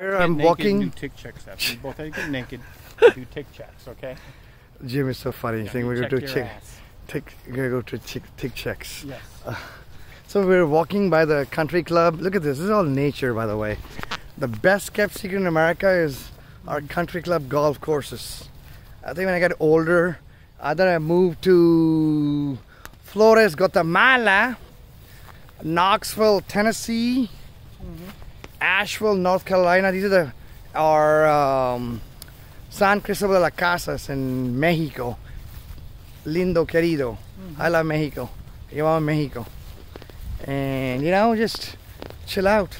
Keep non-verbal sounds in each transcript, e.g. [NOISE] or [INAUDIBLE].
Here I'm naked walking. Do tick checks after. We both get naked. [LAUGHS] do tick checks, okay? Jim is so funny. You think we're going to your check, tick, we're gonna go to tick, tick checks. Yes. [LAUGHS] So we're walking by the country club. Look at this. This is all nature, by the way. The best kept secret in America is our country club golf courses. I think when I get older, either I move to Flores, Guatemala, Knoxville, Tennessee, mm-hmm. Asheville, North Carolina. These are the our um, San Cristobal de las Casas in Mexico. Lindo querido. I love Mexico. Yo amo Mexico. And you know, just chill out.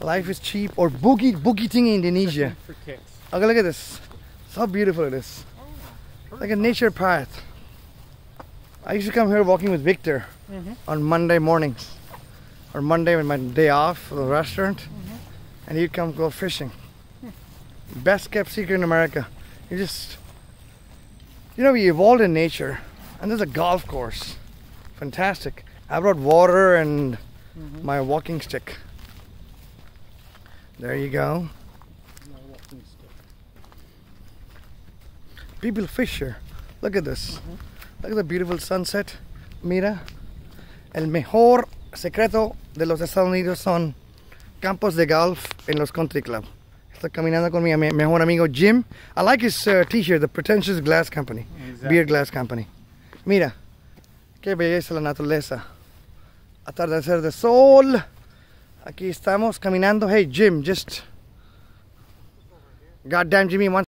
Life is cheap. Or boogie boogie thing in Indonesia. [LAUGHS] For kicks. Okay, look at this. It's how beautiful it is. Like a nature path. I used to come here walking with Victor Mhm. on Monday mornings. Or Monday when my day off for the restaurant. And he'd come go fishing. Best kept secret in America. You just you know we evolved in nature. And there's a golf course. Fantastic. I brought water and Mhm. my walking stick. There you go. People fish here. Look at this. Look at the beautiful sunset. Mira. El mejor secreto de los Estados Unidos son campos de golf en los country club. Estoy caminando con mi mejor amigo Jim. I like his uh, t-shirt, the Pretentious Glass Company. Beer Glass Company. Mira. Qué belleza la naturaleza. Atardecer de sol. Aquí estamos caminando. Hey Jim, just... Goddamn Jimmy wants